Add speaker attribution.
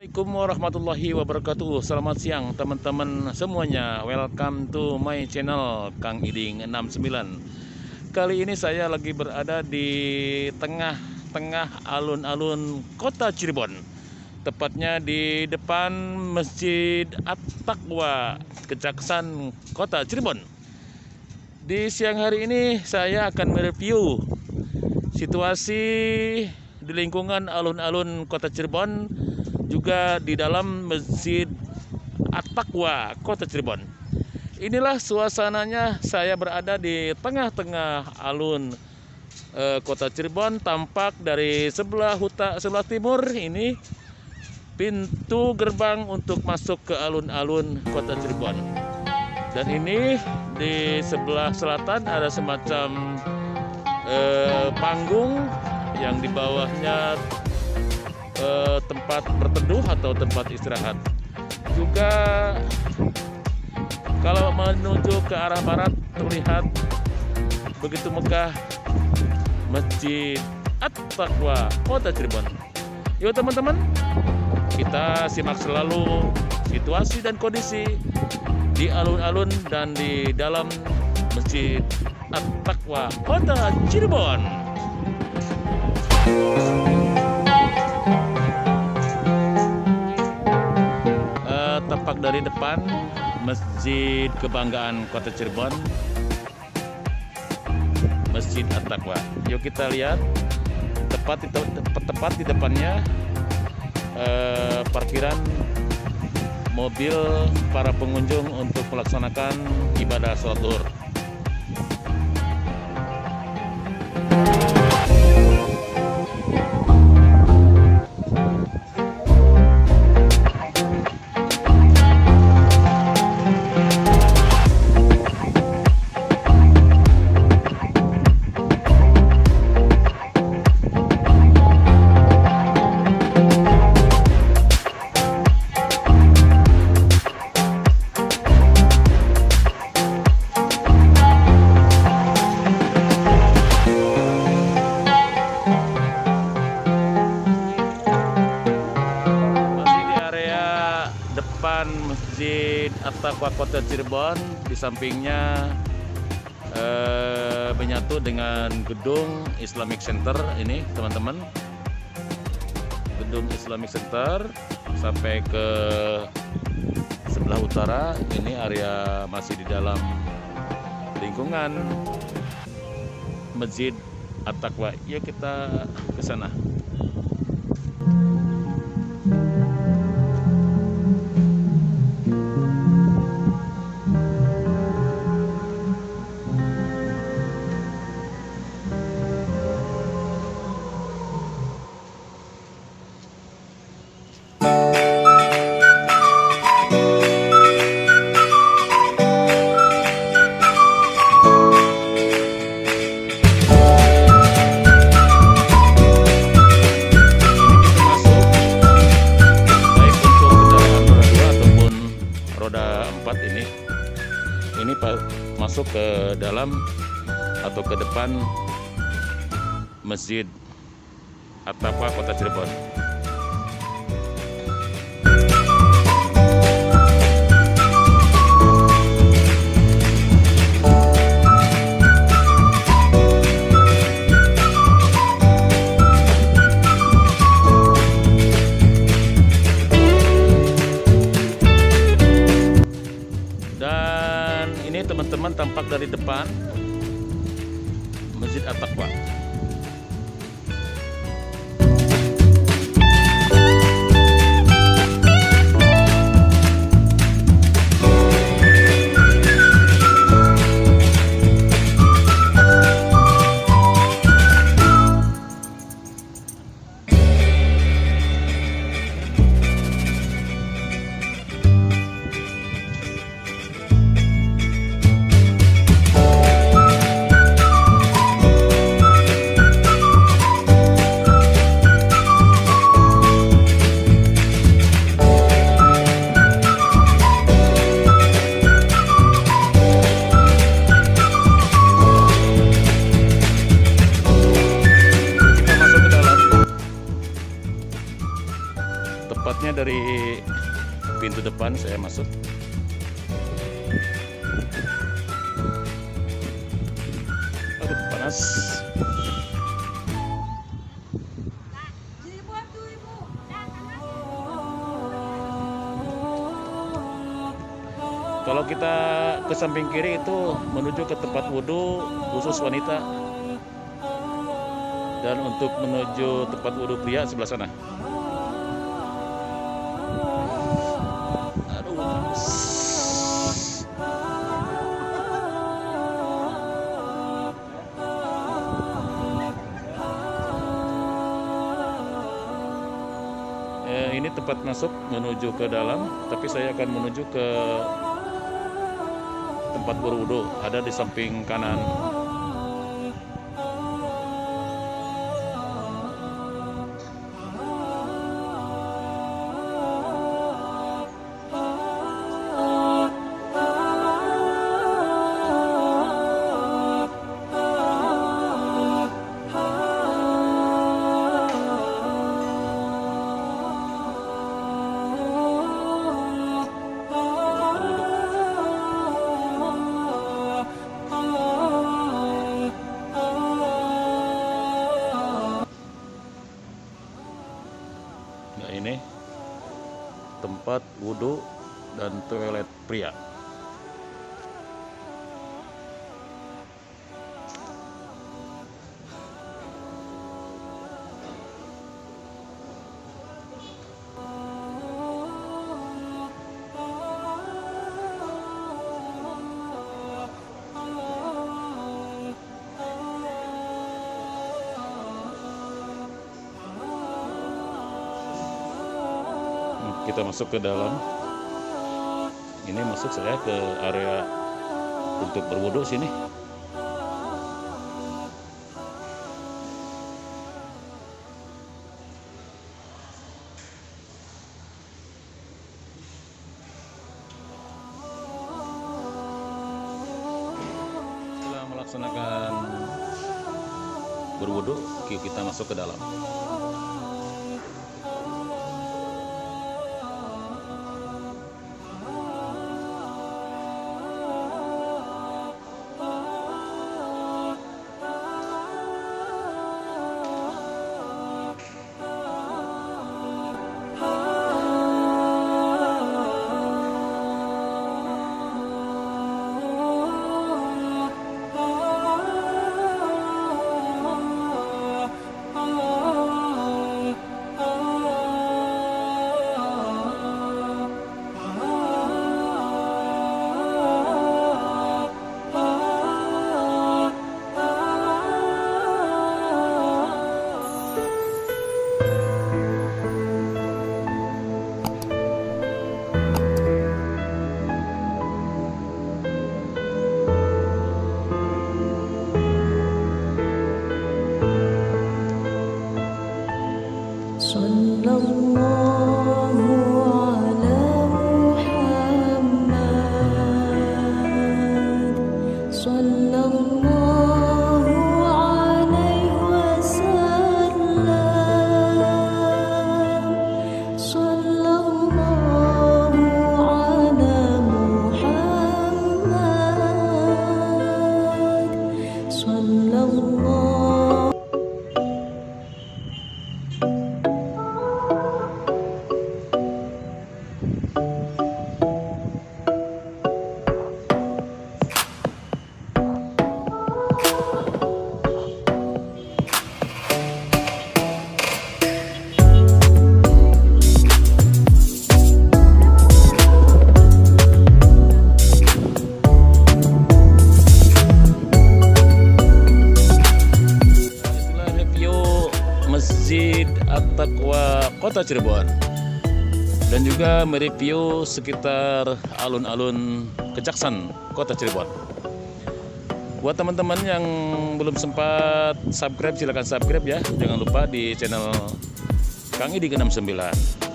Speaker 1: Assalamualaikum warahmatullahi wabarakatuh. Selamat siang teman-teman semuanya. Welcome to my channel Kang Iding 69 Kali ini saya lagi berada di tengah-tengah alun-alun kota Cirebon. Tepatnya di depan Masjid At-Taqwa Kejaksan kota Cirebon. Di siang hari ini saya akan mereview Situasi di lingkungan alun-alun kota Cirebon juga di dalam Masjid At-Taqwa, Kota Cirebon. Inilah suasananya saya berada di tengah-tengah alun e, Kota Cirebon tampak dari sebelah huta sebelah timur ini pintu gerbang untuk masuk ke alun-alun Kota Cirebon. Dan ini di sebelah selatan ada semacam e, panggung yang di bawahnya eh, tempat berteduh atau tempat istirahat. Juga kalau menuju ke arah barat terlihat begitu megah Masjid At-Taqwa Kota Cirebon. Yuk teman-teman, kita simak selalu situasi dan kondisi di alun-alun dan di dalam Masjid At-Taqwa Kota Cirebon. Tampak dari depan Masjid Kebanggaan Kota Cirebon. Masjid At-Taqwa. Yuk kita lihat tepat di, tepat, tepat di depannya eh, parkiran mobil para pengunjung untuk melaksanakan ibadah sholat duhur depan Masjid At-Taqwa Kota Cirebon di sampingnya eh, menyatu dengan gedung Islamic Center ini teman-teman. Gedung Islamic Center sampai ke sebelah utara ini area masih di dalam lingkungan Masjid At-Taqwa yuk kita ke sana ke dalam atau ke depan Masjid At-Taqwa Kota Cirebon. Teman-teman tampak dari depan Masjid At-Taqwa. Dari pintu depan saya masuk. Aduh, panas. Kalau kita ke samping kiri itu menuju ke tempat wudhu khusus wanita. Dan untuk menuju tempat wudhu pria sebelah sana. Ini tempat masuk menuju ke dalam, tapi saya akan menuju ke tempat berwudu ada di samping kanan. Nah ini tempat wudhu dan toilet pria. Kita masuk ke dalam. Ini masuk saya ke area untuk berwudhu sini. Setelah melaksanakan berwudhu, kita masuk ke dalam. Kota Cirebon dan juga mereview sekitar alun-alun Kejaksan Kota Cirebon. Buat teman-teman yang belum sempat subscribe silahkan subscribe ya. Jangan lupa di channel Kang Idi ke 69.